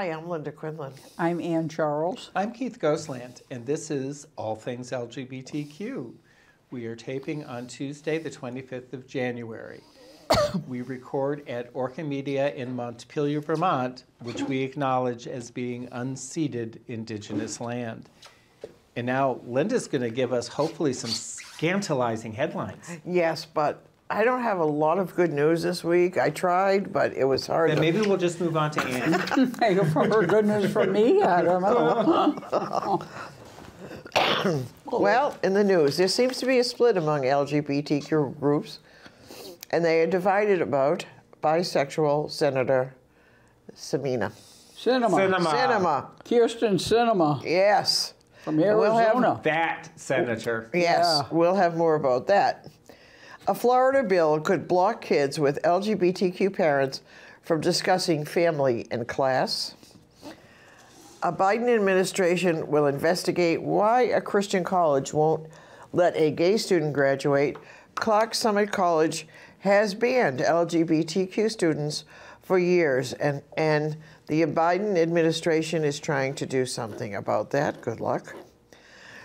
Hi, I'm Linda Quinlan. I'm Ann Charles. I'm Keith Goslant, and this is All Things LGBTQ. We are taping on Tuesday, the 25th of January. we record at Orca Media in Montpelier, Vermont, which we acknowledge as being unceded Indigenous land. And now Linda's going to give us hopefully some scandalizing headlines. Yes, but I don't have a lot of good news this week. I tried, but it was hard. Then to- maybe we'll just move on to Anne. Hey, for her goodness from me, I don't know. Well, in the news, there seems to be a split among LGBTQ groups, and they are divided about bisexual Senator Samina. Sinema. Sinema. Sinema. Kyrsten Sinema Yes. from We'll have- Arizona. That senator. Yes, Yeah. we'll have more about that. A Florida bill could block kids with LGBTQ parents from discussing family and class. A Biden administration will investigate why a Christian college won't let a gay student graduate. Clark Summit College has banned LGBTQ students for years, and, and the Biden administration is trying to do something about that. Good luck.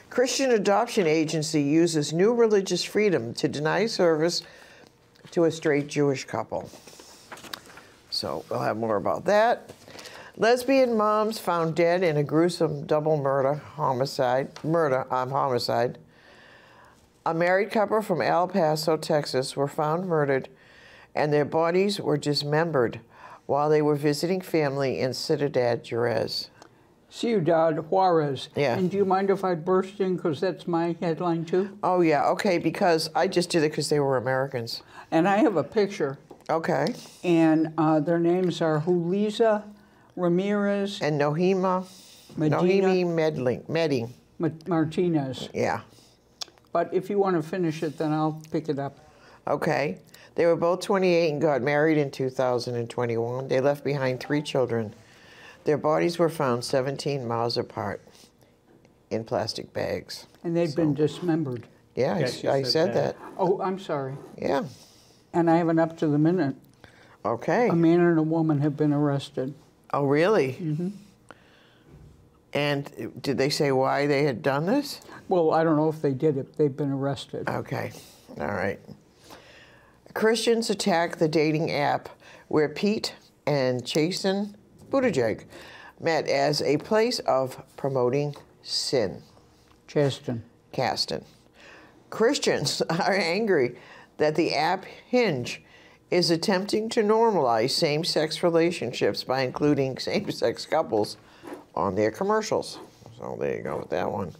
Christian Adoption Agency uses new religious freedom to deny service to a straight Jewish couple. So we'll have more about that. Lesbian moms found dead in a gruesome double murder homicide. Murder, um, homicide. A married couple from El Paso, Texas, were found murdered, and their bodies were dismembered while they were visiting family in Ciudad Juarez. Ciudad Juarez. Yeah. And do you mind if I burst in because that's my headline too? Oh yeah, okay, because I just did it because they were Americans. And I have a picture, Okay. and uh, their names are Julisa Ramirez And Nohima, Medina. Nohimi Medling, Meding, Ma- Martinez. yeah. But if you want to finish it, then I'll pick it up. Okay. They were both 28 and got married in 2021. They left behind three children. Their bodies were found 17 miles apart in plastic bags. And they've been dismembered. Yeah, I Yeah, s- she I, said said that. that. Oh, I'm sorry. Yeah. And I have an up to the minute. Okay. A man and a woman have been arrested. oh, really? Mm-hmm. And did they say why they had done this? Well, I don't know if they did it. They've been arrested. Okay, all right. Christians attack the dating app where Pete and Jason Buttigieg met as a place of promoting sin. Chasten. Caston. Christians are angry that the app Hinge is attempting to normalize same sex relationships by including same sex couples on their commercials. So there you go with that one.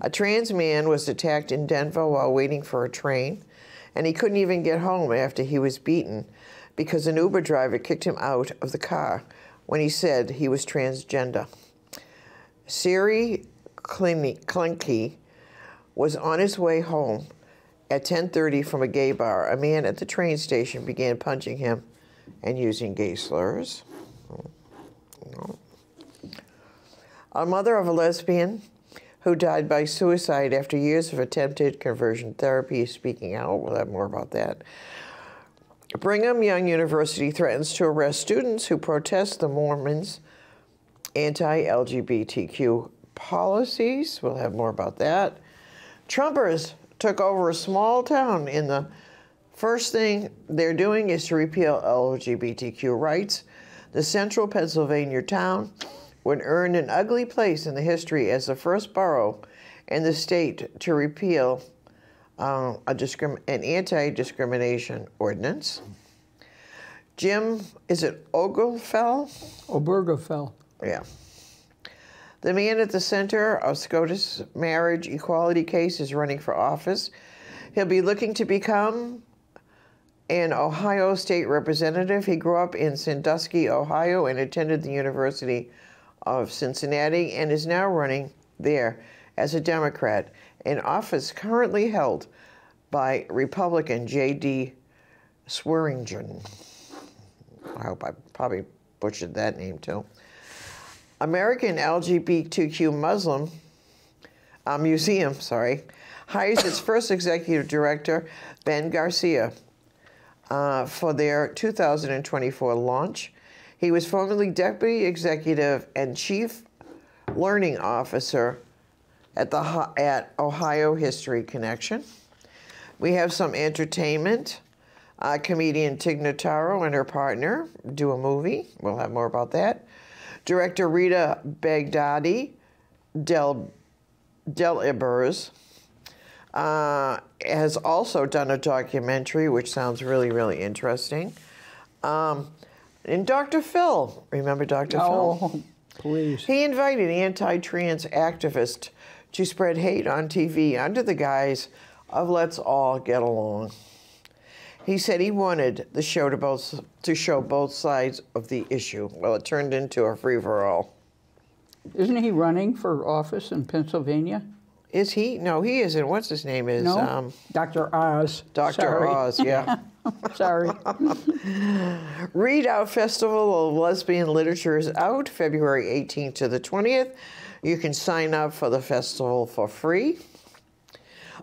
A trans man was attacked in Denver while waiting for a train, and he couldn't even get home after he was beaten because an Uber driver kicked him out of the car when he said he was transgender. Siri Klinke was on his way home at 10:30 from a gay bar. A man at the train station began punching him and using gay slurs. A mother of a lesbian who died by suicide after years of attempted conversion therapy is speaking out. We'll have more about that. Brigham Young University threatens to arrest students who protest the Mormons' anti LGBTQ policies. We'll have more about that. Trumpers took over a small town in the first thing they're doing is to repeal LGBTQ rights. The central Pennsylvania town would earn an ugly place in the history as the first borough in the state to repeal uh, a discrim- an anti-discrimination ordinance. Jim, is it Oglefell? Obergefell. Yeah. The man at the center of SCOTUS marriage equality case is running for office. He'll be looking to become an Ohio state representative. He grew up in Sandusky, Ohio, and attended the University of Cincinnati and is now running there as a Democrat, an office currently held by Republican J.D. Swearingen. I hope I probably butchered that name too. American LGBTQ Muslim uh, Museum, sorry, hires its first executive director, Ben Garcia, uh, for their 2024 launch. He He was formerly Deputy Executive and Chief Learning Officer at the at Ohio History Connection. We have some entertainment. Uh, comedian Tig Notaro and her partner do a movie. We'll have more about that. Director Rita Baghdadi, Del Del Ibers, uh, has also done a documentary, which sounds really, really interesting. Um, and Dr. Phil, remember Dr. Phil? Oh, please. He invited anti trans activists to spread hate on TV under the guise of let's all get along. He said he wanted the show to, both, to show both sides of the issue. Well, it turned into a free for all. Isn't he running for office in Pennsylvania? Is he? No, he isn't. What's his name? Is No. um, Dr. Oz. Dr. Sorry. Oz? Yeah. Sorry. Readout Festival of Lesbian Literature is out February 18th to the 20th. You can sign up for the festival for free.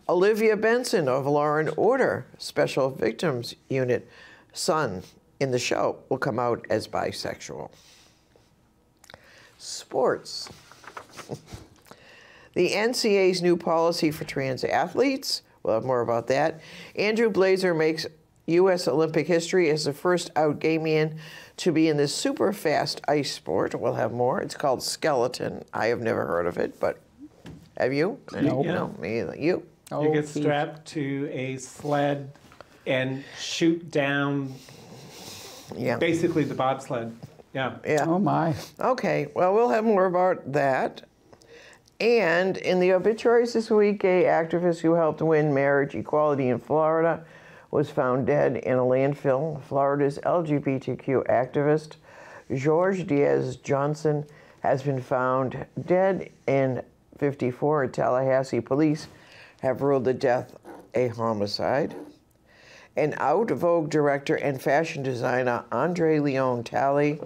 Olivia Benson of Law and Order Special Victims Unit, son in the show, will come out as bisexual. Sports. The NCAA's new policy for trans athletes. We'll have more about that. Andrew Blaser makes U.S. Olympic history as the first out gay man to be in this super fast ice sport. We'll have more. It's called skeleton. I have never heard of it, but have you? Nope. No, me either. You? Oh, you get strapped to a sled and shoot down Yeah. basically the bobsled. Yeah. Yeah. Oh, my. Okay, well, we'll have more about that. And in the obituaries this week, gay activist who helped win marriage equality in Florida was found dead in a landfill. Florida's LGBTQ activist, George Diaz Johnson, has been found dead in 54. Tallahassee police have ruled the death a homicide. And out Vogue director and fashion designer Andre Leon Talley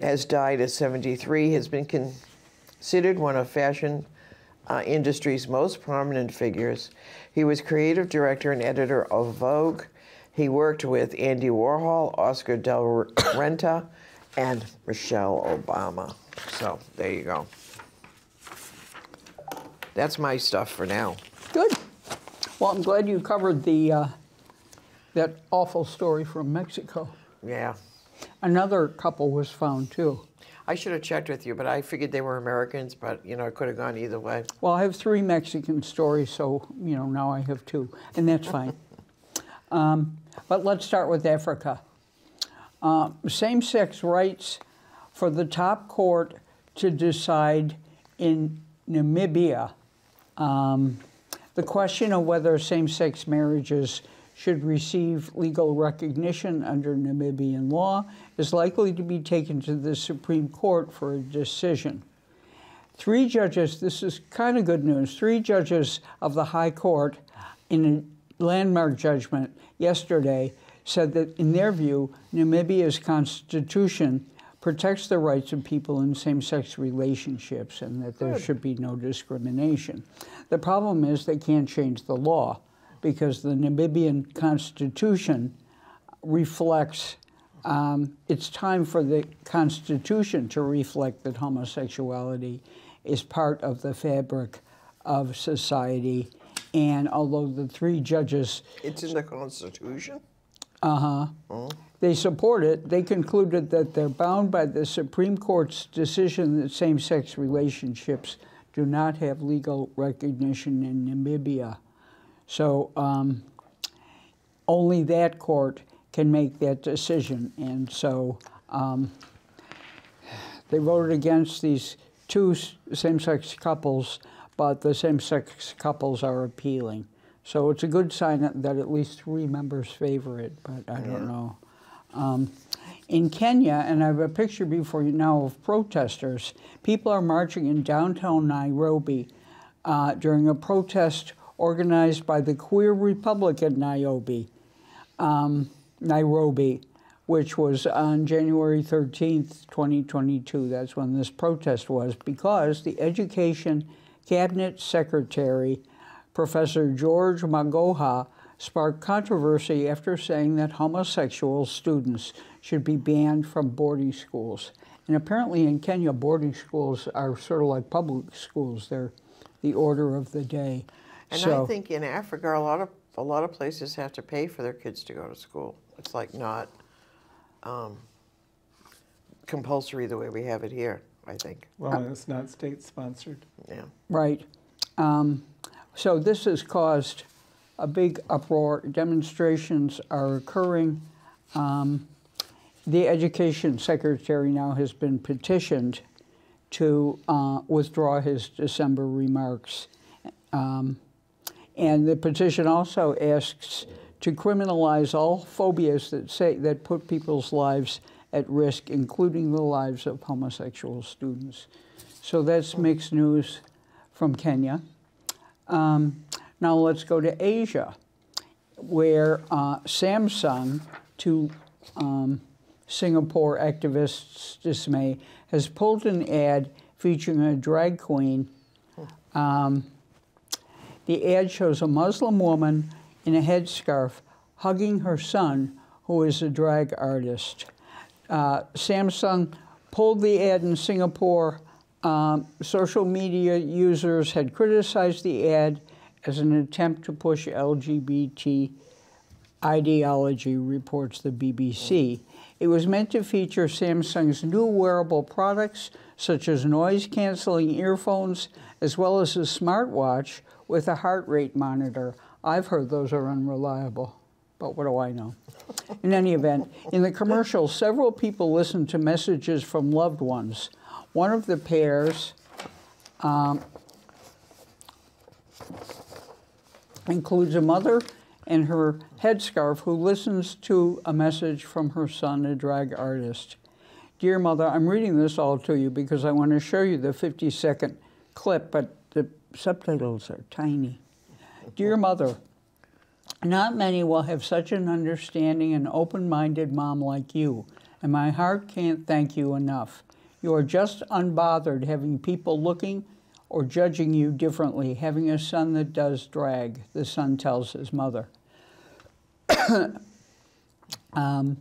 has died at 73, has been considered one of fashion uh, industry's most prominent figures. He was creative director and editor of Vogue. He worked with Andy Warhol, Oscar Del Renta, and Michelle Obama. So there you go. That's my stuff for now. Good. Well, I'm glad you covered the uh, that awful story from Mexico. Yeah. Another couple was found too. I should have checked with you, but I figured they were Americans, but you know, it could have gone either way. Well, I have three Mexican stories, so you know now I have two, and that's fine. um, but let's start with Africa. Uh, same-sex rights for the top court to decide in Namibia um, the question of whether same-sex marriages should receive legal recognition under Namibian law is likely to be taken to the Supreme Court for a decision. Three judges, this is kind of good news, three judges of the High Court in a landmark judgment yesterday said that in their view, Namibia's constitution protects the rights of people in same-sex relationships and that there should be no discrimination. The problem is they can't change the law because the Namibian constitution reflects um, it's time for the Constitution to reflect that homosexuality is part of the fabric of society. And although the three judges, It's in the Constitution? uh huh, they support it, they concluded that they're bound by the Supreme Court's decision that same sex relationships do not have legal recognition in Namibia. So um, only that court can make that decision. And so um, they voted against these two same-sex couples, but the same-sex couples are appealing. So it's a good sign that, at least three members favor it, but I don't know. Um, in Kenya, and I have a picture before you now of protesters, people are marching in downtown Nairobi uh, during a protest organized by the Queer Republic in Nairobi, um, Nairobi, which was on January 13th, 2022. That's when this protest was, because the Education Cabinet Secretary, Professor George Magoha, sparked controversy after saying that homosexual students should be banned from boarding schools. And apparently in Kenya, boarding schools are sort of like public schools. They're the order of the day. And so, I think in Africa, a lot of a lot of places have to pay for their kids to go to school. It's like not um, compulsory the way we have it here. I think. Well, it's not state sponsored. Yeah. Right. Um, so this has caused a big uproar. Demonstrations are occurring. Um, the education secretary now has been petitioned to uh, withdraw his December remarks. Um, and the petition also asks to criminalize all phobias that say that put people's lives at risk, including the lives of homosexual students. So that's mixed news from Kenya. Um, now let's go to Asia, where uh, Samsung, to um, Singapore activists' dismay, has pulled an ad featuring a drag queen. Um, the ad shows a Muslim woman in a headscarf hugging her son, who is a drag artist. Uh, Samsung pulled the ad in Singapore. Um, social media users had criticized the ad as an attempt to push LGBT ideology, reports the BBC. It was meant to feature Samsung's new wearable products, such as noise canceling earphones, as well as a smartwatch with a heart rate monitor. I've heard those are unreliable, but what do I know? In any event, in the commercial, several people listened to messages from loved ones. One of the pairs um, includes a mother and her headscarf who listens to a message from her son, a drag artist. Dear mother, I'm reading this all to you because I want to show you the 50 second clip, but subtitles are tiny. Dear mother, not many will have such an understanding and open minded mom like you, and my heart can't thank you enough. You are just unbothered having people looking or judging you differently, having a son that does drag, the son tells his mother. um,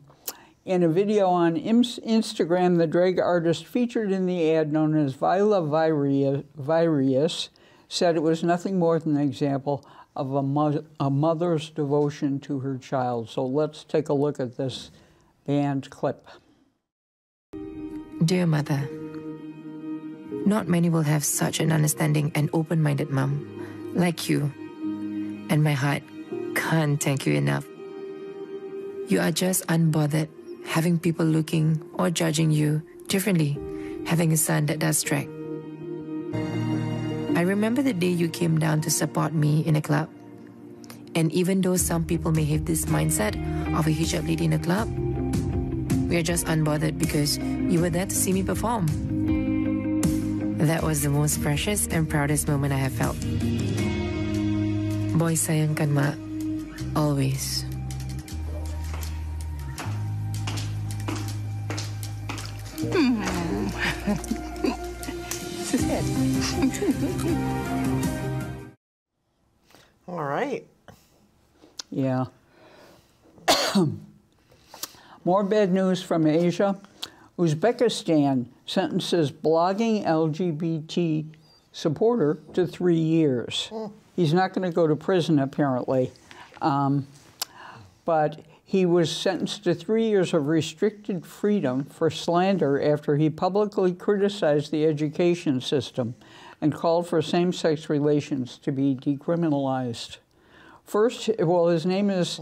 in a video on Instagram, the drag artist featured in the ad, known as Vila Virius, said it was nothing more than an example of a, mo a mother's devotion to her child. So let's take a look at this band clip. Dear mother, not many will have such an understanding and open minded mom like you. And my heart can't thank you enough. You are just unbothered, having people looking or judging you differently, having a son that does drag. I remember the day you came down to support me in a club. And even though some people may have this mindset of a hijab lady in a club, we are just unbothered because you were there to see me perform. That was the most precious and proudest moment I have felt. Boy sayangkan mak, always. All right. Yeah. More bad news from Asia. Uzbekistan sentences blogging LGBT supporter to three years. He's not going to go to prison, apparently. Um, but he was sentenced to three years of restricted freedom for slander after he publicly criticized the education system and called for same sex relations to be decriminalized. First, well, his name is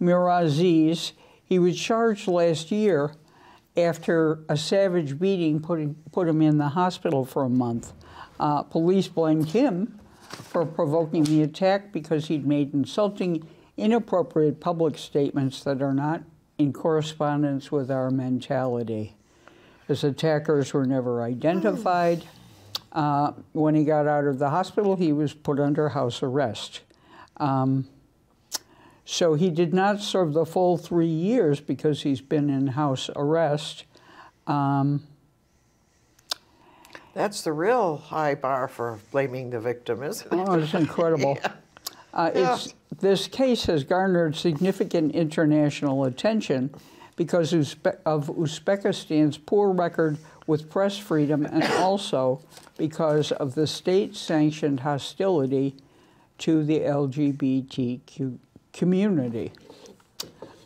Miraziz. He was charged last year after a savage beating put him, put him in the hospital for a month. Uh, police blamed him for provoking the attack because he'd made insulting, inappropriate public statements that are not in correspondence with our mentality. His attackers were never identified. Uh, when he got out of the hospital, he was put under house arrest. Um, so he did not serve the full three years because he's been in house arrest. Um, That's the real high bar for blaming the victim, isn't it? oh, it's incredible. Yeah. Uh, it's, this case has garnered significant international attention because of Uzbekistan's poor record with press freedom and also because of the state sanctioned hostility to the LGBTQ community.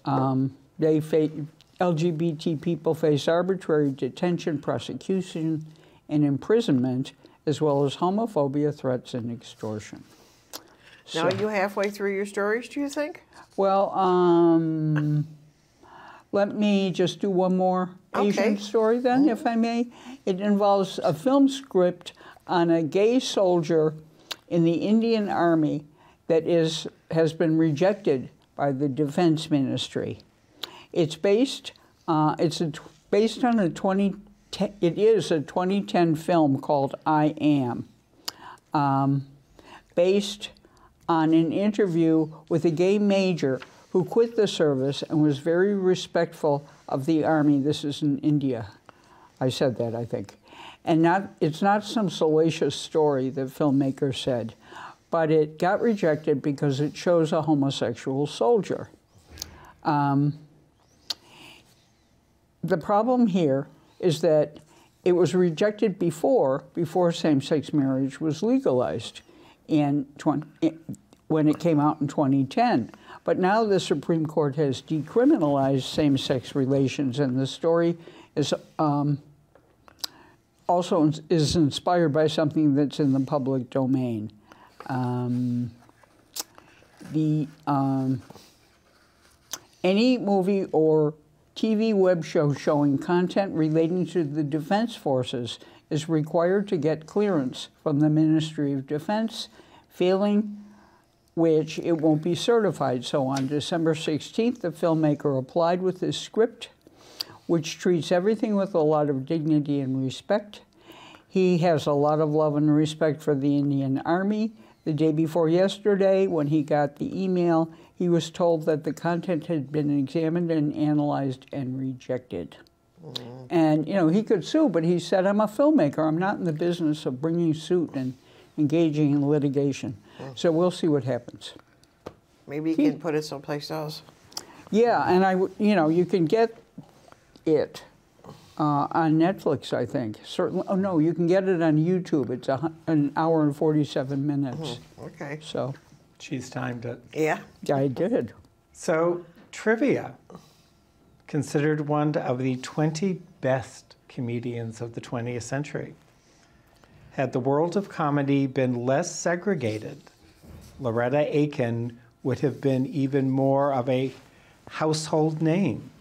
Um, they LGBT people face arbitrary detention, prosecution, and imprisonment, as well as homophobia, threats, and extortion. Now, So- are you halfway through your stories, do you think? well, um, let me just do one more Asian Okay. story then, if I may. It involves a film script on a gay soldier in the Indian Army that is has been rejected by the Defense Ministry. It's based. Uh, it's a, based on a 2010, It is a 2010 film called I Am. Um, based on an interview with a gay major who quit the service and was very respectful of the army. This is in India. I said that, I think. And not, it's not some salacious story, the filmmaker said, but it got rejected because it shows a homosexual soldier. Um, the problem here is that it was rejected before, before same-sex marriage was legalized in 20, when it came out in 2010. But now the Supreme Court has decriminalized same-sex relations, and the story is um, also is inspired by something that's in the public domain. Um, the um, any movie or TV web show showing content relating to the Defense Forces is required to get clearance from the Ministry of Defense, failing which it won't be certified. So on December 16th, the filmmaker applied with his script, which treats everything with a lot of dignity and respect. He has a lot of love and respect for the Indian Army. The day before yesterday, when he got the email, he was told that the content had been examined and analyzed and rejected. And, you know, he could sue, but he said, I'm a filmmaker. I'm not in the business of bringing suit and engaging in litigation. So we'll see what happens. Maybe you He- can put it someplace else. Yeah, and I, you know, you can get it uh, on Netflix, I think. Certainly, oh no, you can get it on YouTube. It's a, an hour and 47 minutes. Okay. So She's timed it. Yeah. I did. So, trivia. Considered one of the 20 best comedians of the 20th century. Had the world of comedy been less segregated, Loretta Aiken would have been even more of a household name.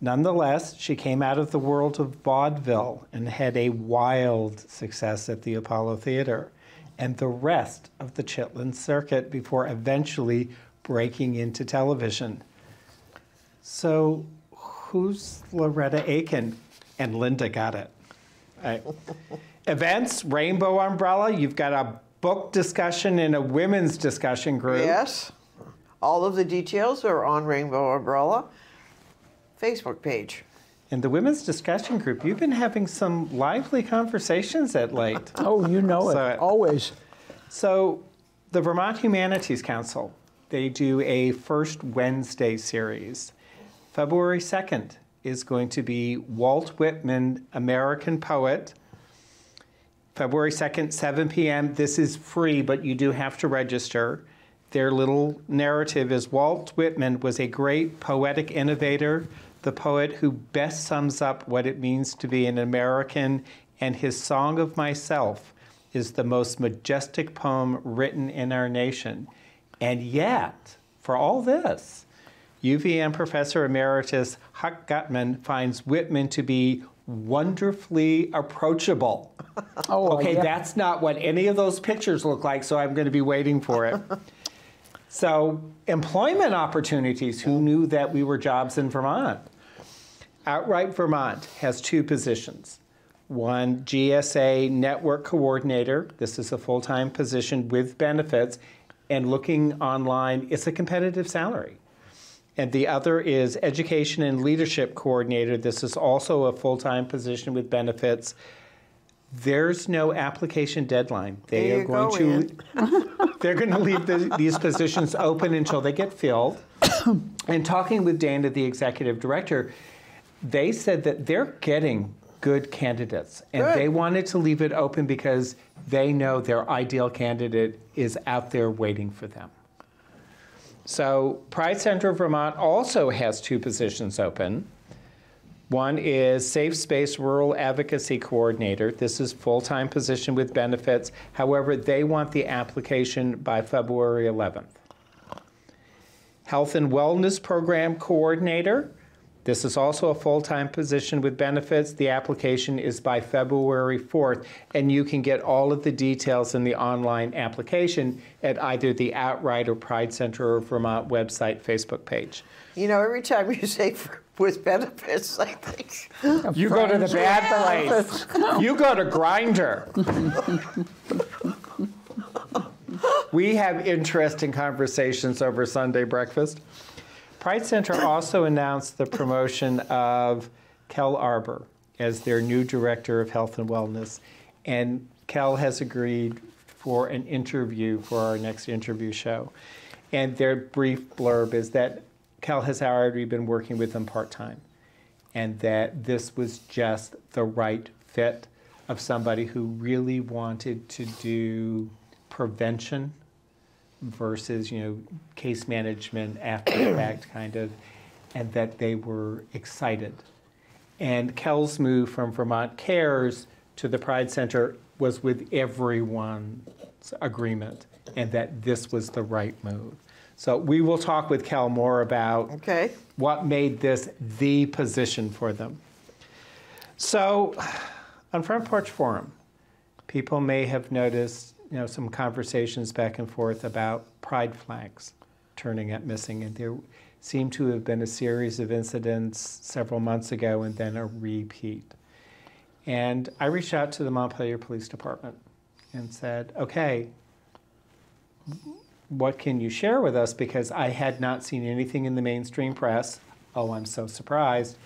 Nonetheless, she came out of the world of vaudeville and had a wild success at the Apollo Theater and the rest of the Chitlin circuit before eventually breaking into television. So, who's Loretta Aiken? And Linda got it. Right. Events, Rainbow Umbrella, you've got a book discussion and a women's discussion group. Yes. All of the details are on Rainbow Umbrella Facebook page. In the women's discussion group, you've been having some lively conversations at late. Oh, you know So- it. Always. So, the Vermont Humanities Council, they do a first Wednesday series. February 2nd is going to be Walt Whitman, American poet. February 2nd, 7 p.m. This is free, but you do have to register. Their little narrative is Walt Whitman was a great poetic innovator, the poet who best sums up what it means to be an American, and his Song of Myself is the most majestic poem written in our nation. And yet, for all this, UVM Professor Emeritus Huck Gutman finds Whitman to be wonderfully approachable. Oh, Okay, yeah. that's not what any of those pictures look like, so I'm going to be waiting for it. so, employment opportunities. Who knew that we were jobs in Vermont? Outright Vermont has two positions. One GSA network coordinator. This is a full time position with benefits. And looking online, it's a competitive salary. And the other is education and leadership coordinator. This is also a full time position with benefits. There's no application deadline. They are going go, to they're going to leave the, these positions open until they get filled. and talking with Dana, the executive director, they said that they're getting good candidates, and Good. they wanted to leave it open because they know their ideal candidate is out there waiting for them. So, Pride Center of Vermont also has two positions open. One is Safe Space Rural Advocacy Coordinator. This is full-time position with benefits. However, they want the application by February 11th. Health and Wellness Program Coordinator. This is also a full-time position with benefits. The application is by February 4th, and you can get all of the details in the online application at either the Outright or Pride Center of Vermont website Facebook page. You know, every time you say for, with benefits, I think, You go to the bad place. You go to Grindr. we have interesting conversations over Sunday breakfast. Pride Center also announced the promotion of Kel Arbor as their new director of health and wellness. And Kel has agreed for an interview for our next interview show. And their brief blurb is that Kel has already been working with them part time and that this was just the right fit of somebody who really wanted to do prevention versus you know case management after the fact kind of and that they were excited and Kel's move from Vermont Cares to the Pride Center was with everyone's agreement and that this was the right move. So we will talk with Kel more about okay? what made this the position for them. So, on Front Porch Forum, people may have noticed, you know, some conversations back and forth about pride flags turning up missing, and there seemed to have been a series of incidents several months ago, and then a repeat. And I reached out to the Montpelier Police Department and said, "Okay, what can you share with us? Because I had not seen anything in the mainstream press. Oh, I'm so surprised.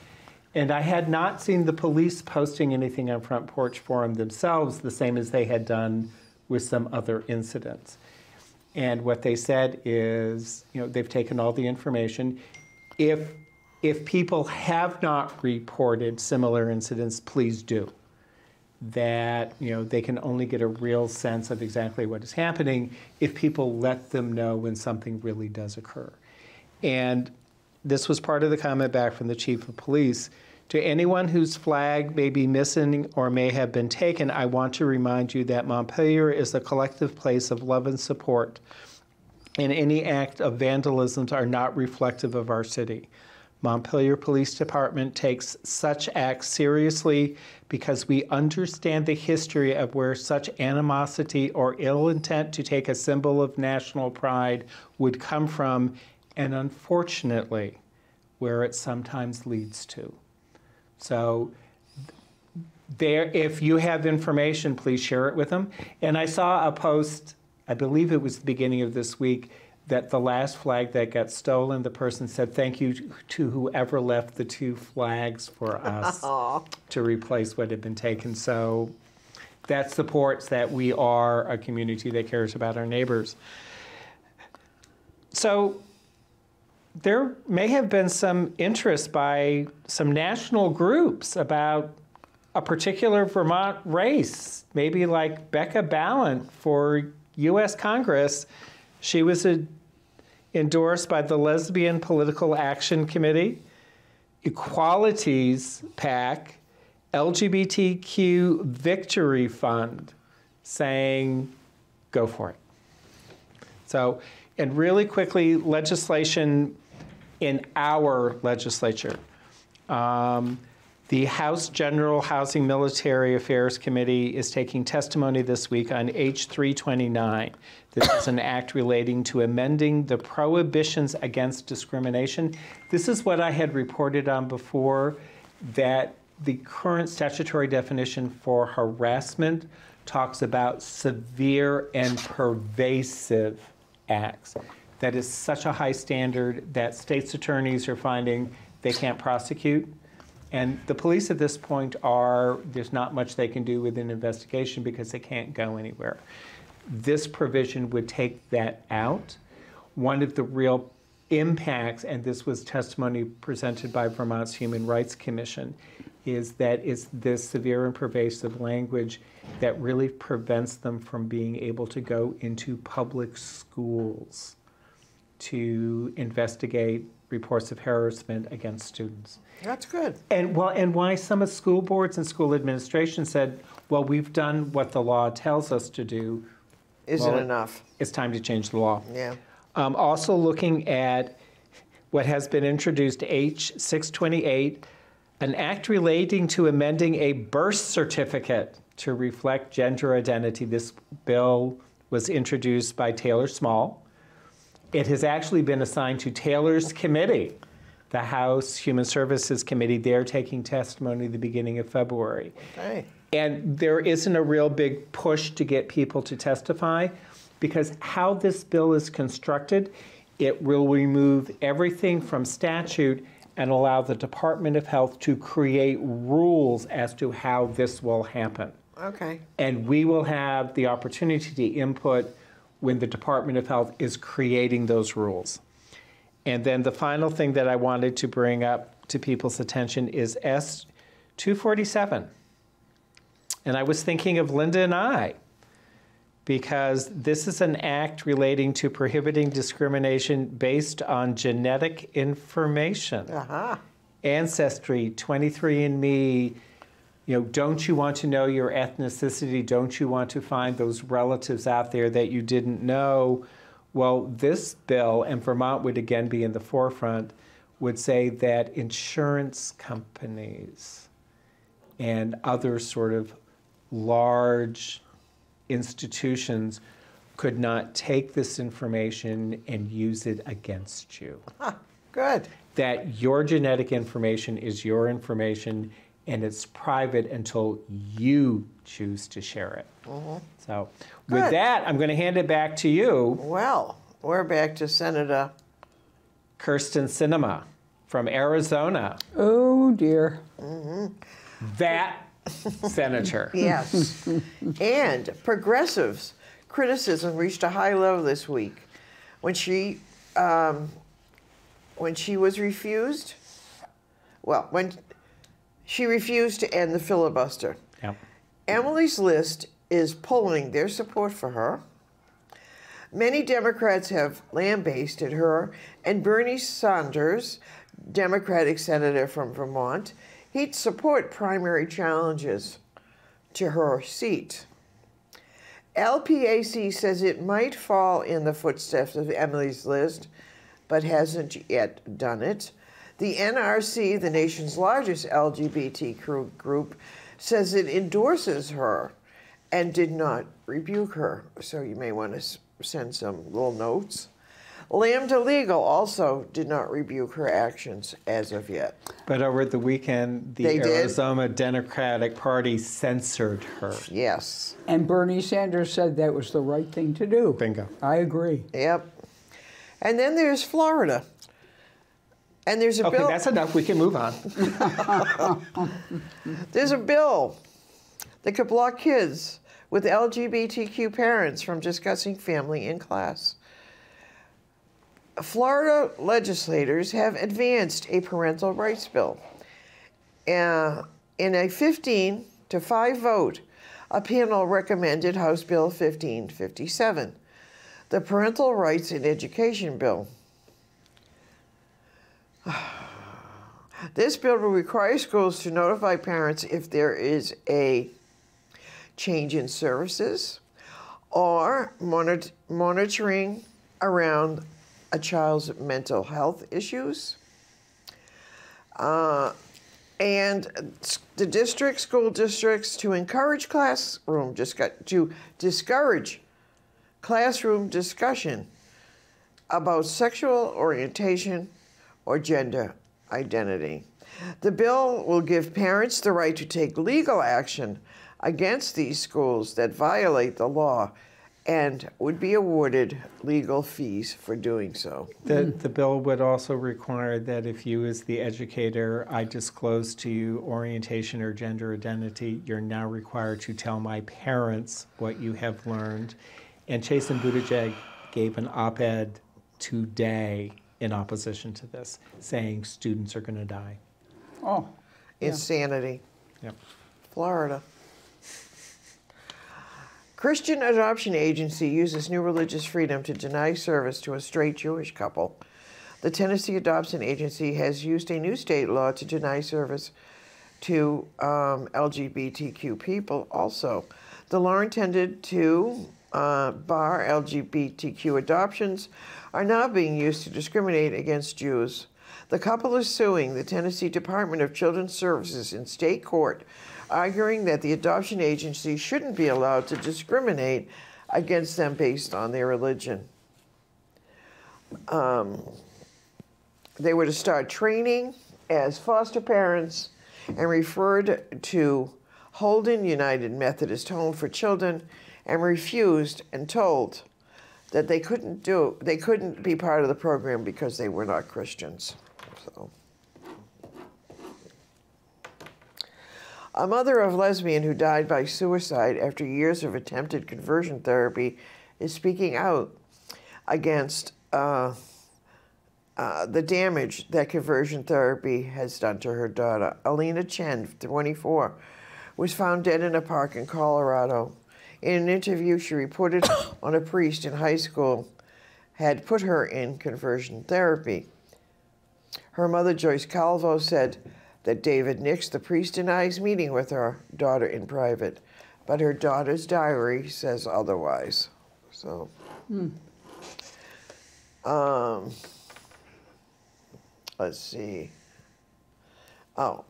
And I had not seen the police posting anything on Front Porch Forum themselves, the same as they had done with some other incidents. And what they said is, you know, they've taken all the information. If if people have not reported similar incidents, please do that you know they can only get a real sense of exactly what is happening if people let them know when something really does occur. And this was part of the comment back from the chief of police. To anyone whose flag may be missing or may have been taken, I want to remind you that Montpelier is a collective place of love and support, and any act of vandalism are not reflective of our city. Montpelier Police Department takes such acts seriously because we understand the history of where such animosity or ill intent to take a symbol of national pride would come from, and unfortunately, where it sometimes leads to. So, there, if you have information, please share it with them. And I saw a post, I believe it was the beginning of this week, that the last flag that got stolen, the person said, Thank you to whoever left the two flags for us to replace what had been taken. So that supports that we are a community that cares about our neighbors. So there may have been some interest by some national groups about a particular Vermont race, maybe like Becca Balint for U.S. Congress. She was a, endorsed by the Lesbian Political Action Committee, Equalities PAC, LGBTQ Victory Fund, saying, go for it. So, and really quickly, legislation in our legislature. Um, the House General Housing Military Affairs Committee is taking testimony this week on H329. This is an act relating to amending the prohibitions against discrimination. This is what I had reported on before that the current statutory definition for harassment talks about severe and pervasive acts. That is such a high standard that states' attorneys are finding they can't prosecute. And the police at this point are, there's not much they can do with an investigation because they can't go anywhere. This provision would take that out. One of the real impacts, and this was testimony presented by Vermont's Human Rights Commission, is that it's this severe and pervasive language that really prevents them from being able to go into public schools to investigate reports of harassment against students. That's good. And well, and why some of school boards and school administration said, well, we've done what the law tells us to do. Isn't Well, enough. It's time to change the law. Yeah. Um, also looking at what has been introduced, H 628, an act relating to amending a birth certificate to reflect gender identity. This bill was introduced by Taylor Small. It has actually been assigned to Taylor's committee, the House Human Services Committee. They're taking testimony at the beginning of February. Okay. And there isn't a real big push to get people to testify because how this bill is constructed, it will remove everything from statute and allow the Department of Health to create rules as to how this will happen. Okay. And we will have the opportunity to input when the Department of Health is creating those rules. And then the final thing that I wanted to bring up to people's attention is S 247. And I was thinking of Linda and I because this is an act relating to prohibiting discrimination based on genetic information. Aha. Ancestry, 23andMe, you know, don't you want to know your ethnicity? Don't you want to find those relatives out there that you didn't know? Well, this bill, and Vermont would again be in the forefront, would say that insurance companies and other sort of large institutions could not take this information and use it against you. Huh. Good. That your genetic information is your information and it's private until you choose to share it. Mm-hmm. So, with Good. that, I'm going to hand it back to you, Well, we're back to Senator. Kyrsten Sinema from Arizona. Oh dear. Mm-hmm. That senator. Yes. and progressives' criticism reached a high level this week when she um, when she was refused. Well, when she refused to end the filibuster. Yep. Emily's list is polling their support for her. Many Democrats have lambasted her, and Bernie Sanders, Democratic senator from Vermont, he'd support primary challenges to her seat. LPAC says it might fall in the footsteps of Emily's list, but hasn't yet done it. The HRC, the nation's largest LGBT group, says it endorses her and did not rebuke her. So you may want to send some little notes. Lambda Legal also did not rebuke her actions as of yet. But over the weekend, the They did? Arizona Democratic Party censored her. Yes. And Bernie Sanders said that was the right thing to do. Bingo. I agree. Yep. And then there's Florida. And there's a Okay, bill. Okay, that's enough. We can move on. There's a bill that could block kids with LGBTQ parents from discussing family in class. Florida legislators have advanced a parental rights bill. Uh, in a 15 to 5 vote, a panel recommended House Bill 1557, the Parental Rights in Education Bill. This bill will require schools to notify parents if there is a change in services or monitor- monitoring around a child's mental health issues. Uh, and the district, school districts, to encourage classroom discuss, to discourage classroom discussion about sexual orientation or gender identity. The bill will give parents the right to take legal action against these schools that violate the law and would be awarded legal fees for doing so. The, the bill would also require that if you, as the educator, I disclose to you orientation or gender identity, you're now required to tell my parents what you have learned. And Chasten Buttigieg gave an op ed today in opposition to this, saying students are going to die. Oh, yeah. Insanity. Yep. Florida. Christian Adoption Agency uses new religious freedom to deny service to a straight Jewish couple. The Tennessee Adoption Agency has used a new state law to deny service to um, LGBTQ people also. The law intended to uh, bar LGBTQ adoptions are now being used to discriminate against Jews. The couple is suing the Tennessee Department of Children's Services in state court, arguing that the adoption agency shouldn't be allowed to discriminate against them based on their religion. Um, they were to start training as foster parents and referred to Holston United Methodist Home for Children and refused and told that they couldn't do they couldn't be part of the program because they were not Christians. So A mother of lesbian who died by suicide after years of attempted conversion therapy is speaking out against uh, uh, the damage that conversion therapy has done to her daughter. Alina Chen, 24, was found dead in a park in Colorado. In an interview, she reported on a priest in high school had put her in conversion therapy. Her mother, Joyce Calvo, said that David Nix, the priest, denies meeting with her daughter in private, but her daughter's diary says otherwise. So, um, let's see. Oh,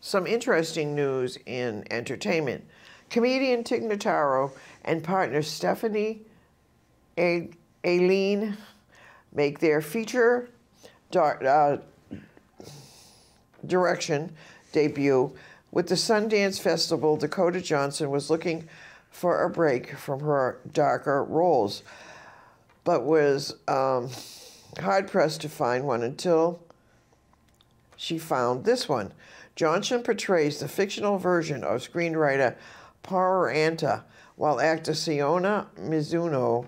some interesting news in entertainment. Comedian Tig Notaro and partner Stephanie Allynne make their feature uh, direction debut with the Sundance Festival. Dakota Johnson was looking for a break from her darker roles, but was um, hard pressed to find one until she found this one. Johnson portrays the fictional version of screenwriter Para Anta, while actor Sonoya Mizuno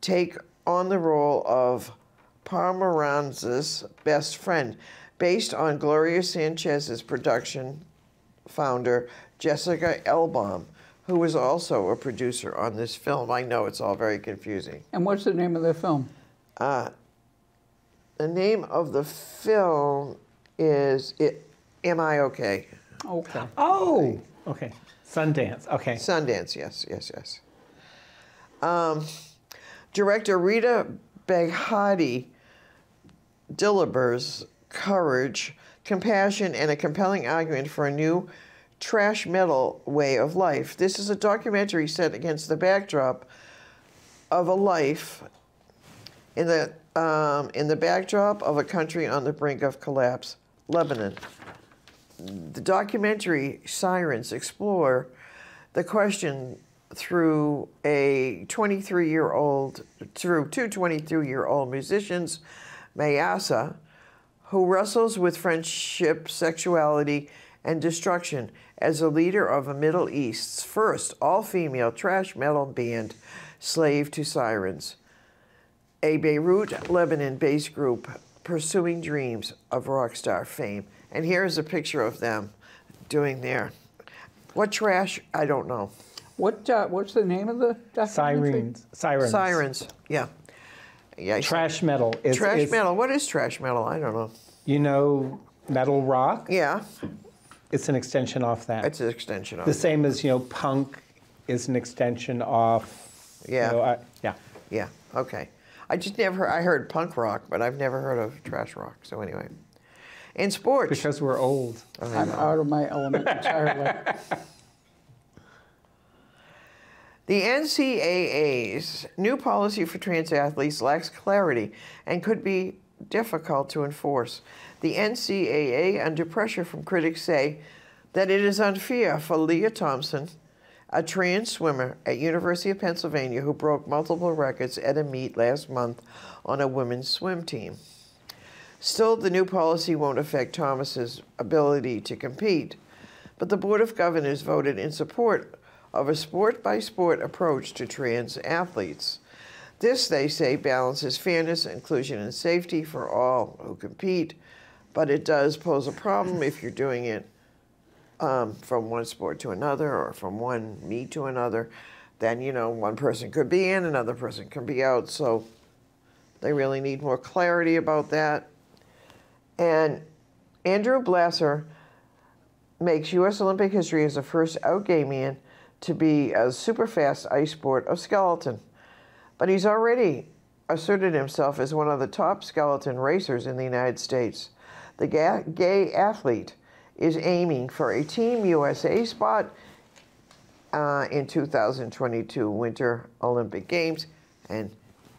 take on the role of Pomerantz's best friend, based on Gloria Sanchez's production founder, Jessica Elbaum, who was also a producer on this film. I know it's all very confusing. and what's the name of the film? Uh, the name of the film is it, Am I Okay? Okay. Oh, okay. Sundance. Okay. Sundance, yes, yes, yes. Um, director Rita Baghdadi delivers courage, compassion, and a compelling argument for a new trash metal way of life. This is a documentary set against the backdrop of a life in the um, in the backdrop of a country on the brink of collapse, Lebanon. The documentary Sirens explore the question through a 23 year old through two 23 year old musicians, Mayasa, who wrestles with friendship, sexuality, and destruction as a leader of the Middle East's first all female trash metal band, Slave to Sirens, a Beirut, Lebanon based group pursuing dreams of rock star fame. And here's a picture of them doing their. What trash? I don't know. What uh, What's the name of the documentary? Sirens. Sirens. Sirens. Yeah. Yeah. I said- Trash metal. Is, trash is- metal. What is trash metal? I don't know. You know, metal rock. Yeah, It's an extension off that. it's an extension of the it. same as you know, punk is an extension off. you Yeah. know, I- yeah. Yeah. Okay. I just never heard, I heard punk rock, but I've never heard of trash rock. So anyway, in sports, Because we're old. I'm out of my element entirely. The NCAA's new policy for trans athletes lacks clarity and could be difficult to enforce. The NCAA, under pressure from critics, say that it is unfair for Lia Thomas, a trans swimmer at University of Pennsylvania who broke multiple records at a meet last month on a women's swim team. Still, the new policy won't affect Thomas's ability to compete, but the Board of Governors voted in support of a sport by sport approach to trans athletes. This, they say, balances fairness, inclusion, and safety for all who compete, but it does pose a problem if you're doing it um, from one sport to another or from one meet to another. Then, you know, one person could be in, another person can be out. So they really need more clarity about that. And Andrew Blaser makes U.S. Olympic history as the first out gay man to be a super fast ice sport of skeleton. But he's already asserted himself as one of the top skeleton racers in the United States. The ga- gay athlete is aiming for a Team USA spot uh, in 2022 Winter Olympic Games. And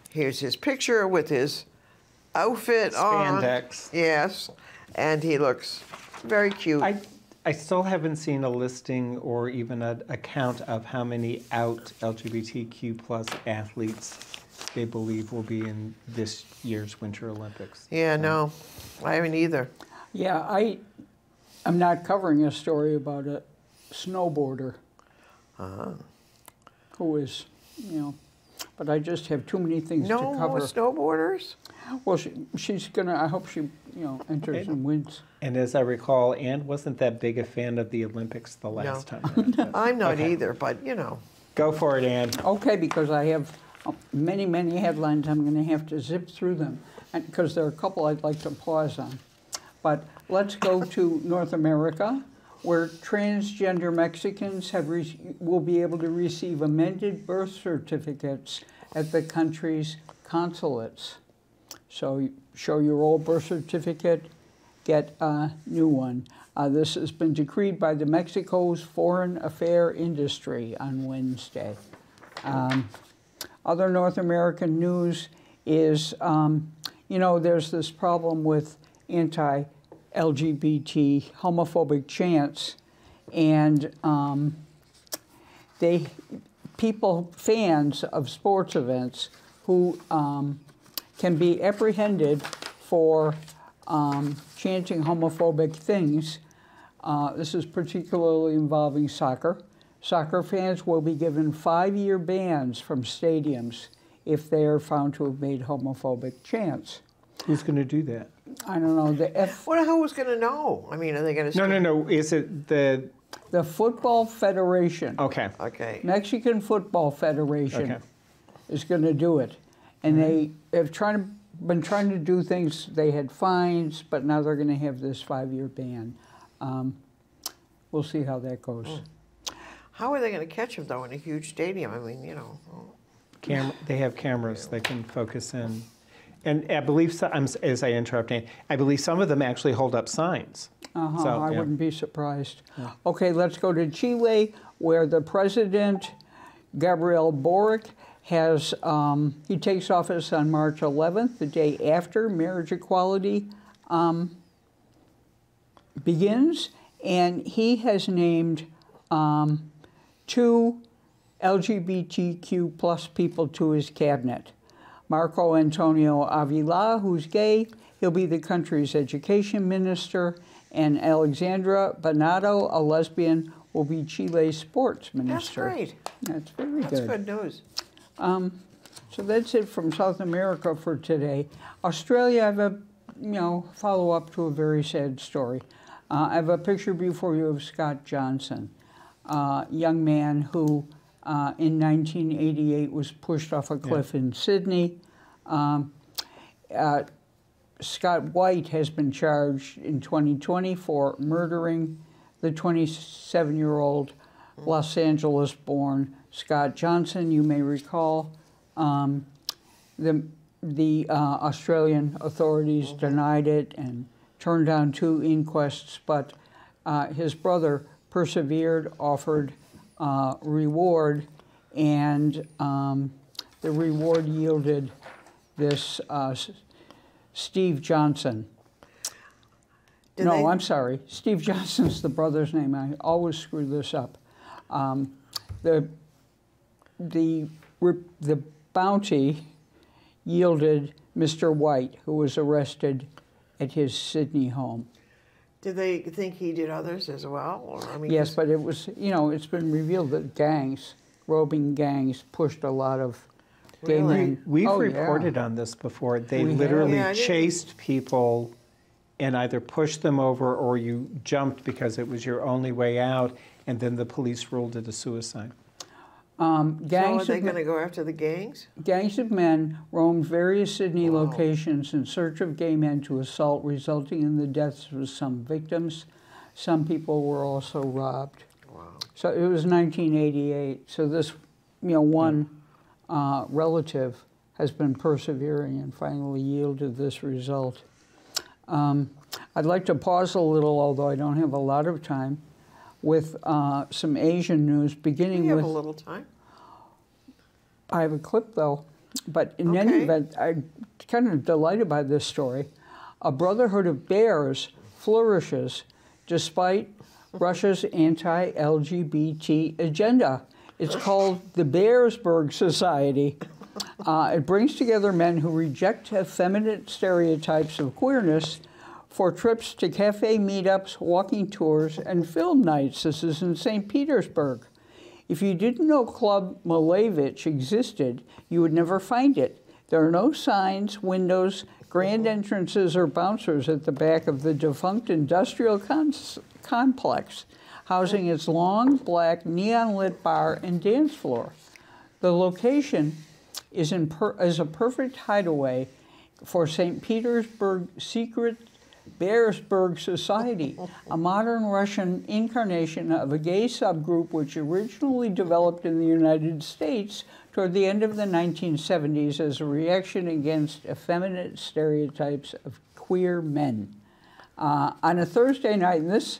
here's his picture with his outfit on. Spandex. Yes, and he looks very cute. I, I still haven't seen a listing or even a, a count of how many out LGBTQ plus athletes they believe will be in this year's Winter Olympics. yeah, no, I haven't either. Yeah, I, I'm not covering a story about a snowboarder uh-huh. who is, you know, but I just have too many things No to more cover. snowboarders? Well, she, she's gonna. I hope she, you know, enters and wins. And as I recall, Anne wasn't that big a fan of the Olympics the last time. around, but- I'm not Okay. either, but you know. Go for it, Anne. Okay, because I have uh, many, many headlines. I'm going to have to zip through them because there are a couple I'd like to pause on. But let's go to North America, where transgender Mexicans have re- will be able to receive amended birth certificates at the country's consulates. So show your old birth certificate, get a new one. Uh, this has been decreed by the Mexico's Foreign Affairs Ministry on Wednesday. Um, other North American news is, um, you know, there's this problem with anti-LGBT homophobic chants, and um, they people fans of sports events who um, can be apprehended for um, chanting homophobic things. Uh, this is particularly involving soccer. Soccer fans will be given five-year bans from stadiums if they are found to have made homophobic chants. Who's going to do that? I don't know the F, What, who's going to know? I mean, are they going to? No, no, no. Is it the. the Football Federation. Okay. Okay. Mexican Football Federation Okay. is going to do it, and they have trying to, been trying to do things. They had fines, but now they're going to have this five-year ban. Um, we'll see how that goes. How are they going to catch him though in a huge stadium? I mean, you know. Cam- they have cameras They can focus in. And I believe, so, I'm, as I interrupt, Anne, I believe some of them actually hold up signs. Uh-huh, So, I yeah. wouldn't be surprised. Okay, let's go to Chile, where the president, Gabriel Boric, has um, he takes office on March 11th, the day after marriage equality um, begins, and he has named um, two LGBTQ plus people to his cabinet. Marco Antonio Avila, who's gay, he'll be the country's education minister, and Alexandra Benado, a lesbian, will be Chile's sports minister. That's great. That's very That's good. good news. So that's it from South America for today. Australia, I have a you know follow up to a very sad story. Uh, I have a picture before you of Scott Johnson, a young man who uh, in 1988 was pushed off a cliff in Sydney. Um, uh, Scott White has been charged in 2020 for murdering the 27 year old Los Angeles born Scott Johnson. You may recall um, the, the uh, Australian authorities denied it and turned down two inquests, but uh, his brother persevered, offered uh, reward, and um, the reward yielded this uh, Steve Johnson. Did no, I'm sorry. Steve Johnson's the brother's name. I always screw this up. Um, the the the bounty yielded Mr. White, who was arrested at his Sydney home. Did they think he did others as well? Or, I mean, Yes, but it was you know it's been revealed that gangs, roving gangs, pushed a lot of gay Really? men. We've Oh, yeah. reported on this before. They We literally Yeah, chased people and either pushed them over or you jumped because it was your only way out, and then the police ruled it a suicide. Um, So are they going to go after the gangs? gangs of men roamed various Sydney locations in search of gay men to assault, resulting in the deaths of some victims. Some people were also robbed. Wow. So it was 1988. So this, you know, one uh, relative has been persevering and finally yielded this result. Um, I'd like to pause a little, although I don't have a lot of time, with uh, some Asian news, beginning with We have with. a little time. I have a clip though, but in any event, I'm kind of delighted by this story. A brotherhood of bears flourishes despite Russia's anti LGBT agenda. It's called the Bearsburg Society. Uh, it brings together men who reject effeminate stereotypes of queerness for trips to cafe meetups, walking tours, and film nights. This is in St. Petersburg. If you didn't know Club Malevich existed, you would never find it. There are no signs, windows, grand entrances, or bouncers at the back of the defunct industrial complex, housing its long, black, neon lit bar and dance floor. The location is, is a perfect hideaway for St. Petersburg secret Bearsburg Society, a modern Russian incarnation of a gay subgroup which originally developed in the United States toward the end of the 1970s as a reaction against effeminate stereotypes of queer men. Uh, on a Thursday night, and this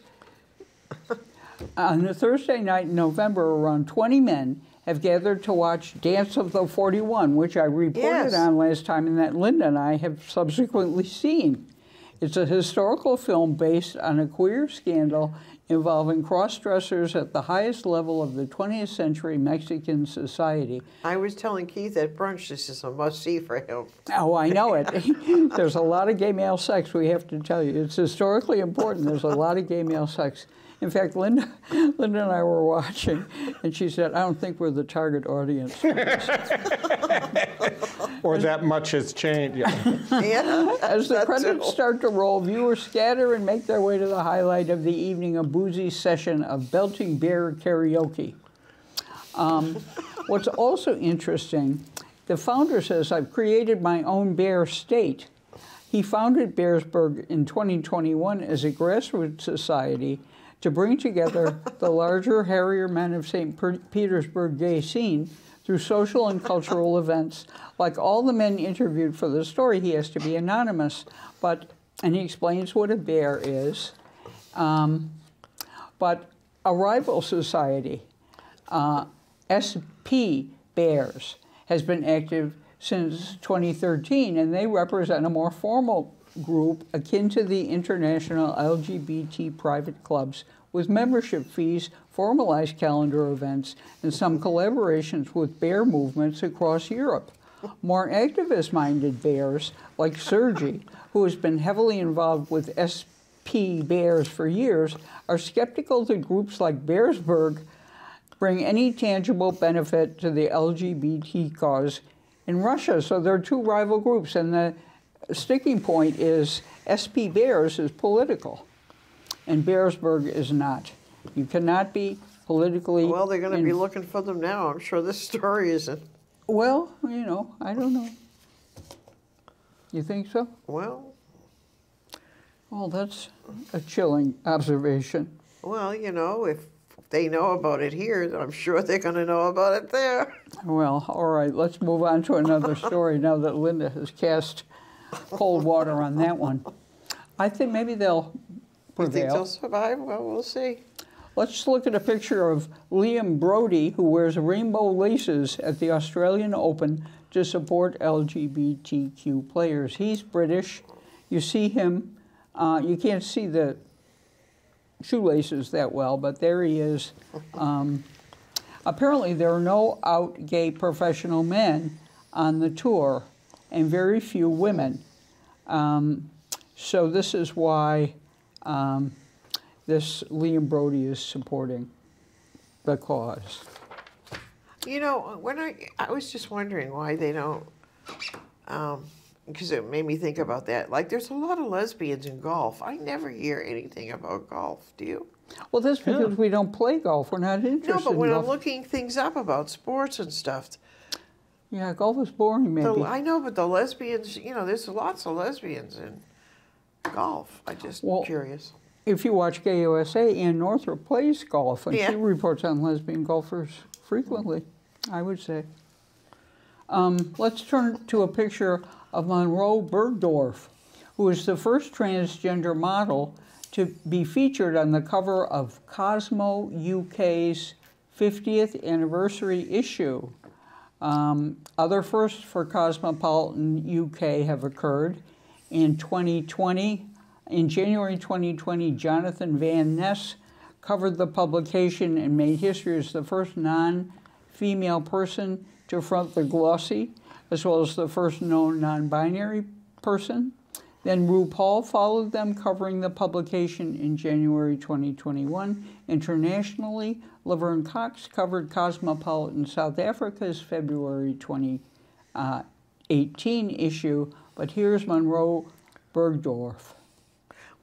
on a Thursday night in November, around 20 men have gathered to watch Dance of the 41, which I reported Yes. on last time and that Linda and I have subsequently seen. It's a historical film based on a queer scandal involving cross dressers at the highest level of the 20th century Mexican society. I was telling Keith at brunch this is a must see for him. Oh, I know it. There's a lot of gay male sex, we have to tell you. It's historically important. There's a lot of gay male sex. In fact, Linda, Linda and I were watching, and she said, I don't think we're the target audience. for this." Or that much has changed. Yeah. Yeah. As the credits too. start to roll, viewers scatter and make their way to the highlight of the evening, a boozy session of belting beer karaoke. Um, what's also interesting, the founder says, I've created my own bear state. He founded Bearsburg in 2021 as a grassroots society to bring together the larger Harrier men of St. Petersburg gay scene through social and cultural events. Like all the men interviewed for the story, he has to be anonymous, but and he explains what a bear is. Um, but a rival society, uh, SP Bears, has been active since 2013, and they represent a more formal group akin to the international LGBT private clubs with membership fees, formalized calendar events, and some collaborations with bear movements across Europe. More activist minded bears, like Sergi, who has been heavily involved with SP Bears for years, are skeptical that groups like Bearsburg bring any tangible benefit to the LGBT cause in Russia. So there are two rival groups, and the sticking point is SP Bears is political, and Bearsburg is not. You cannot be politically. Well, they're going to be looking for them now. I'm sure this story isn't. Well, you know, I don't know. You think so? Well, Well, that's a chilling observation. well, you know, if they know about it here, I'm sure they're going to know about it there. Well, all right, let's move on to another story now that Linda has cast cold water on that one. I think maybe they'll You think they'll survive? Well, we'll see. Let's look at a picture of Liam Broady, who wears rainbow laces at the Australian Open to support LGBTQ players. He's British. You see him, uh, you can't see the shoelaces that well, but there he is. Um, apparently, there are no out gay professional men on the tour and very few women. Um, so, this is why. Um, this Liam Broady is supporting the cause. You know, when I I was just wondering why they don't, because it made me think about that. Like, there's a lot of lesbians in golf. I never hear anything about golf. Do you? Well, that's because we don't play golf. We're not interested No, but when in I'm looking things up about sports and stuff, yeah, golf is boring, maybe. the, I know, but the lesbians, you know, there's lots of lesbians in golf. I just Well, curious. if you watch Gay USA, Ann Northrop plays golf, and Yeah. she reports on lesbian golfers frequently, I would say. Um, let's turn to a picture of Monroe Bergdorf, who is the first transgender model to be featured on the cover of Cosmo UK's 50th anniversary issue. Um, other firsts for Cosmopolitan UK have occurred. In 2020, in January 2020, Jonathan Van Ness covered the publication and made history as the first non female person to front the glossy, as well as the first known non binary person. Then RuPaul followed them, covering the publication in January 2021. Internationally, Laverne Cox covered Cosmopolitan South Africa's February 2018 uh, issue, but here's Monroe Bergdorf.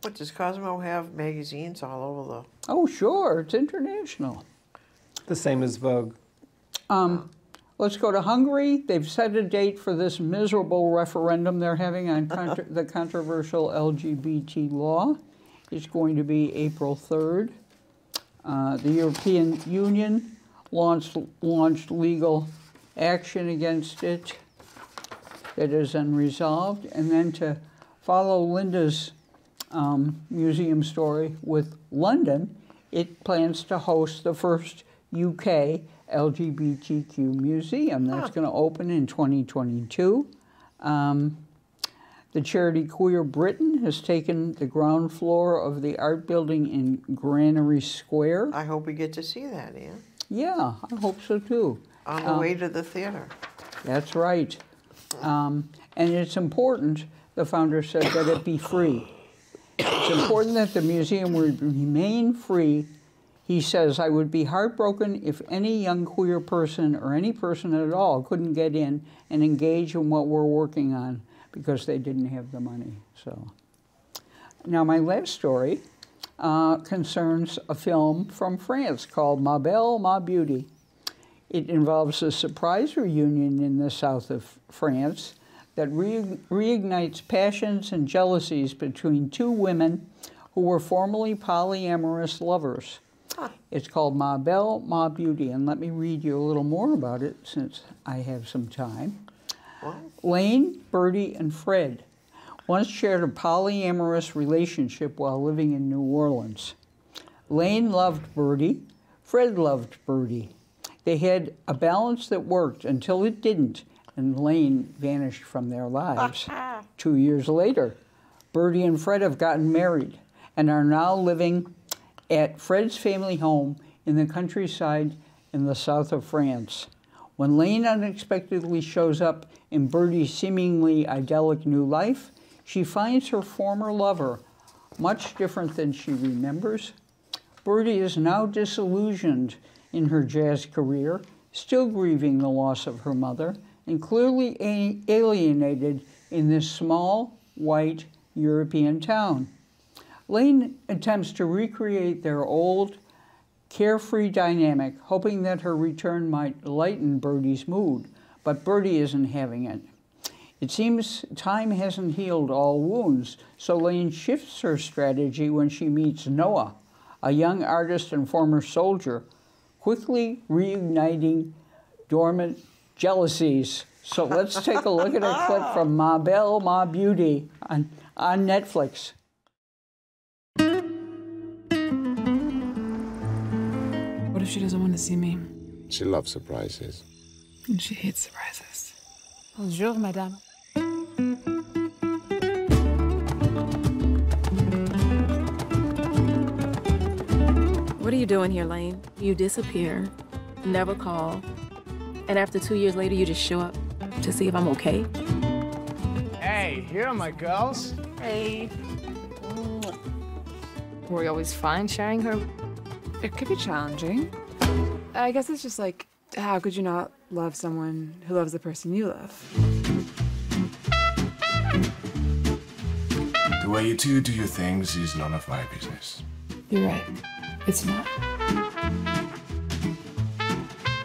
What does Cosmo have magazines all over the? Oh, sure, it's international. The same as Vogue. Let's go to Hungary. They've set a date for this miserable referendum they're having on contro- the controversial LGBT law. It's going to be April 3rd. Uh, the European Union launched, launched legal action against it that is unresolved. And then to follow Linda's um, museum story with London, it plans to host the first UK LGBTQ museum. That's going to open in 2022. Um, the charity Queer Britain has taken the ground floor of the art building in Granary Square. I hope we get to see that, Ann. Yeah, I hope so too. On the way to the theater. That's right. Um, and it's important, the founder said, that it be free. It's important that the museum would remain free. He says, I would be heartbroken if any young queer person or any person at all couldn't get in and engage in what we're working on because they didn't have the money. So, now my last story uh, concerns a film from France called Ma Belle, Ma Beauty. It involves a surprise reunion in the south of France that re- reignites passions and jealousies between two women who were formerly polyamorous lovers. It's called Ma Belle, Ma Beauty, and let me read you a little more about it since I have some time. Lane, Bertie, and Fred once shared a polyamorous relationship while living in New Orleans. Lane loved Bertie, Fred loved Bertie. They had a balance that worked until it didn't, and Lane vanished from their lives. Two years later, Bertie and Fred have gotten married and are now living at Fred's family home in the countryside in the south of France. When Lane unexpectedly shows up in Bertie's seemingly idyllic new life, she finds her former lover much different than she remembers. Bertie is now disillusioned in her jazz career, still grieving the loss of her mother, and clearly alienated in this small, white European town. Lane attempts to recreate their old, carefree dynamic, hoping that her return might lighten Bertie's mood, but Bertie isn't having it. It seems time hasn't healed all wounds, so Lane shifts her strategy when she meets Noah, a young artist and former soldier, quickly reigniting dormant jealousies. So let's take a look at a clip from Ma Belle, Ma Beauty on, on Netflix. What if she doesn't want to see me? She loves surprises. And she hates surprises. Bonjour, madame. What are you doing here, Lane? You disappear, never call, and after two years later, you just show up to see if I'm okay? Hey, here are my girls. Hey. Mm. Were we always fine sharing her? It could be challenging. I guess it's just like How could you not love someone who loves the person you love? The way you two do your things is none of my business. You're right. It's not.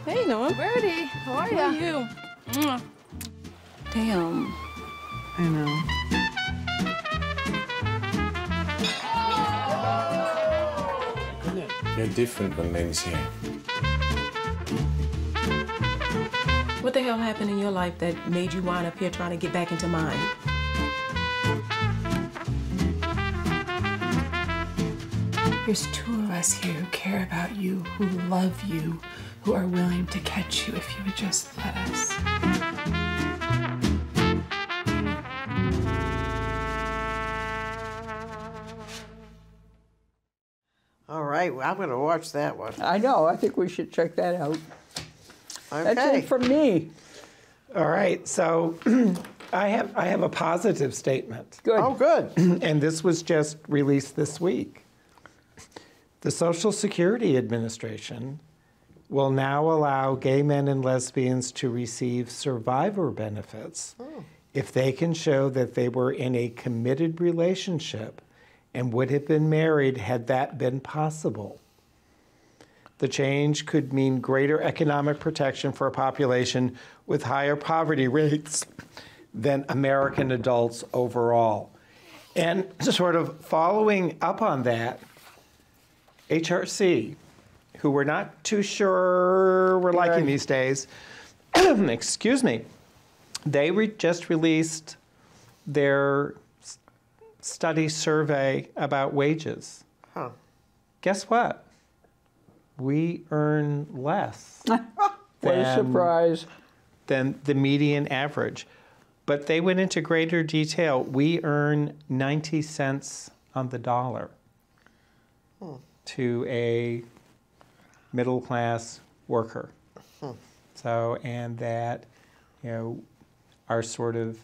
Hey, Noah. Bertie, how are How are you? Mwah. Damn. I know. You're different when Lane's here. What the hell happened in your life that made you wind up here trying to get back into mine? There's two of us here who care about you, who love you, who are willing to catch you if you would just let us. All right, well, I'm going to watch that one. I know. I think we should check that out. Okay. That's it from me. All right, so I have I have a positive statement. Good. Oh, good. and this was just released this week. The Social Security Administration will now allow gay men and lesbians to receive survivor benefits hmm. if they can show that they were in a committed relationship and would have been married had that been possible. The change could mean greater economic protection for a population with higher poverty rates than American adults overall. And sort of following up on that, HRC, who we're not too sure we're liking Right. these days, excuse me, they re- just released their study survey about wages. Huh. Guess what? We earn less What a surprise. than the median average. But they went into greater detail. We earn 90 cents on the dollar hmm. To a middle class worker. Hmm. So, and that, you know, our sort of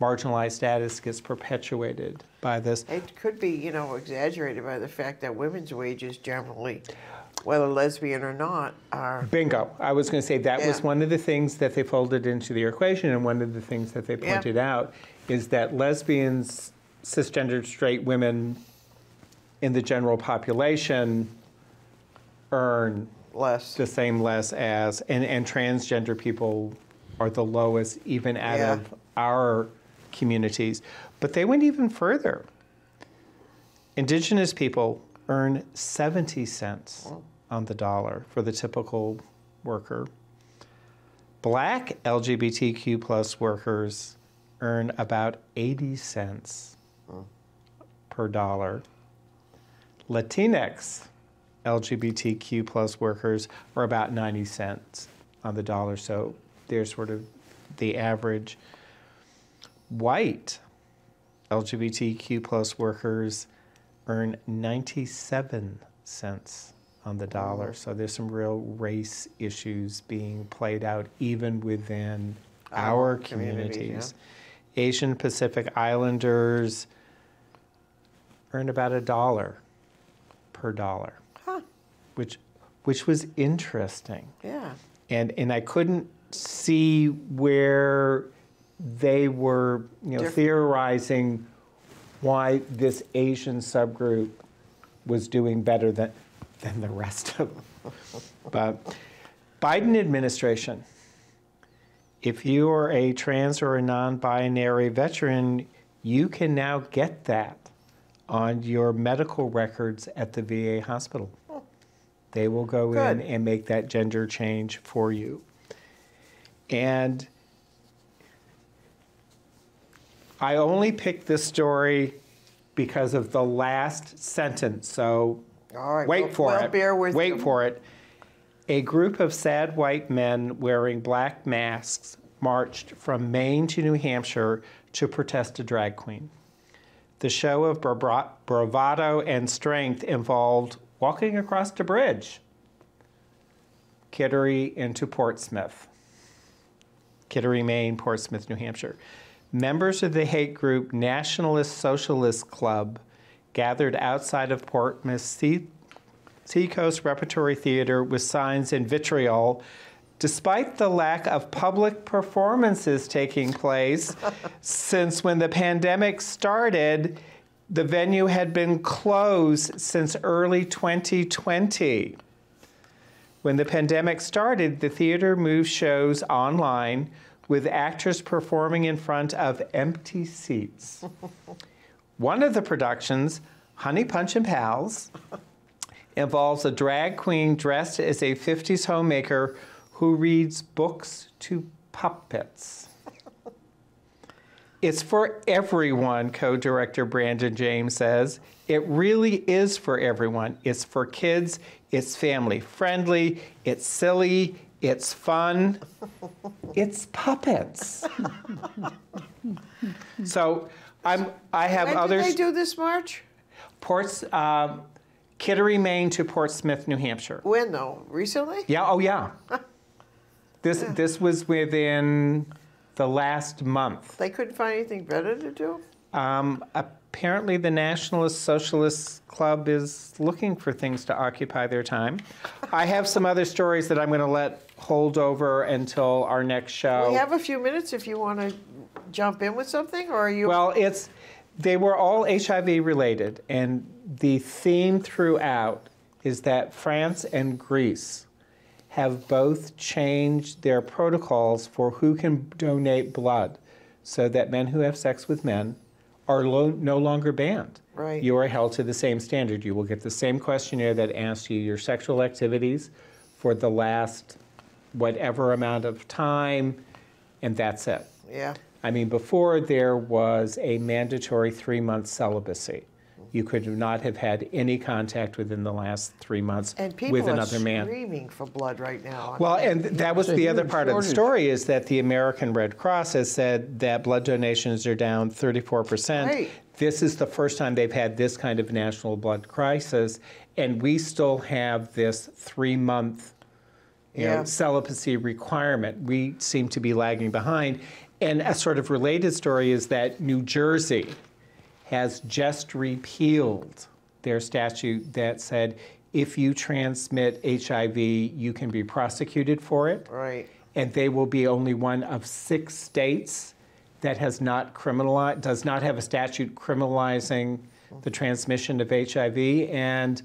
marginalized status gets perpetuated by this. It could be, you know, exaggerated by the fact that women's wages generally, whether lesbian or not, are. Bingo. I was going to say that was one of the things that they folded into the equation, and one of the things that they Yeah. pointed out is that lesbians, cisgendered straight women in the general population earn Less. the same less as, and, and transgender people are the lowest even out Yeah. of our communities. But they went even further. Indigenous people earn 70 cents on the dollar for the typical worker. Black LGBTQ plus workers earn about 80 cents per dollar. Latinx LGBTQ plus workers are about 90 cents on the dollar. So they're sort of the average. White LGBTQ plus workers earn 97 cents on the dollar. So there's some real race issues being played out even within our, Our communities, communities. Asian Pacific Islanders earn about a dollar per dollar, Huh. which which was interesting. Yeah. And and I couldn't see where they were, you know, Diff- theorizing why this Asian subgroup was doing better than than the rest of them. But Biden administration, if you are a trans or a non-binary veteran, you can now get that on your medical records at the VA hospital. Oh. They will go in and make that gender change for you. And I only picked this story because of the last sentence. So right, wait well- for well, it. bear with wait for it. A group of sad white men wearing black masks marched from Maine to New Hampshire to protest a drag queen. The show of bra- bravado and strength involved walking across the bridge, Kittery into Portsmouth. Kittery, Maine, Portsmouth, New Hampshire. Members of the hate group Nationalist Socialist Club gathered outside of Portsmouth Sea- Seacoast Repertory Theater with signs in vitriol despite the lack of public performances taking place since when the pandemic started, the venue had been closed since early 2020. When the pandemic started, the theater moved shows online with actors performing in front of empty seats. One of the productions, Honey Punch and Pals, involves a drag queen dressed as a 50s homemaker who reads books to puppets. It's for everyone, co director Brandon James says. It really is for everyone. It's for kids, it's family friendly, it's silly, it's fun, it's puppets. so I'm, I have When others. did they do this march? Ports, um, Kittery, Maine to Portsmouth, New Hampshire. When though? Recently? Yeah, oh yeah. This, this was within the last month. They couldn't find anything better to do? Um, apparently, the Nationalist Socialist Club is looking for things to occupy their time. I have some other stories that I'm going to let hold over until our next show. We have a few minutes if you want to jump in with something, or are you? Well, it's they were all HIV related, and the theme throughout is that France and Greece have both changed their protocols for who can donate blood, so that men who have sex with men are lo- no longer banned. Right. You are held to the same standard. You will get the same questionnaire that asks you your sexual activities for the last whatever amount of time, and that's it. yeah. I mean, before there was a mandatory three month celibacy. You could not have had any contact within the last three months And people with are another man. screaming for blood right now. Well, and that was the other huge part of the story is that the American Red Cross has said that blood donations are down 34%. Right. This is the first time they've had this kind of national blood crisis, and we still have this three month you Yeah. know, celibacy requirement. We seem to be lagging behind. And a sort of related story is that New Jersey has just repealed their statute that said if you transmit HIV, you can be prosecuted for it. Right. And they will be only one of six states that has not criminalized, does not have a statute criminalizing the transmission of HIV. And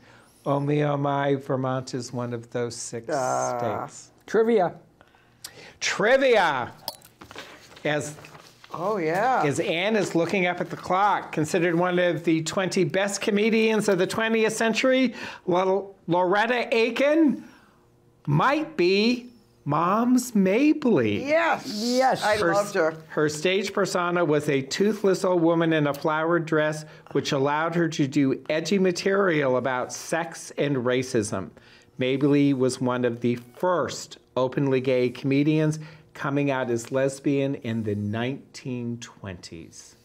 oh me, oh my, Vermont is one of those six Ah. states. Trivia. Trivia. As Oh yeah. as Anne is looking up at the clock, considered one of the 20 best comedians of the 20th century, Lo- Loretta Aiken might be Moms Mabley. yes. Yes. I Her- loved her. Her stage persona was a toothless old woman in a flowered dress, which allowed her to do edgy material about sex and racism. Mabley was one of the first openly gay comedians coming out as lesbian in the 1920s.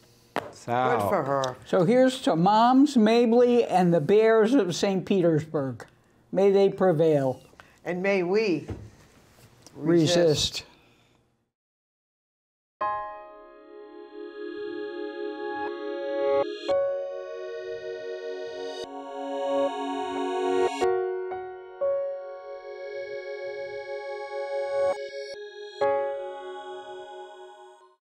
So, Good for her. So here's to Moms, Mabley, and the Bears of St. Petersburg. May they prevail. And may we Resist.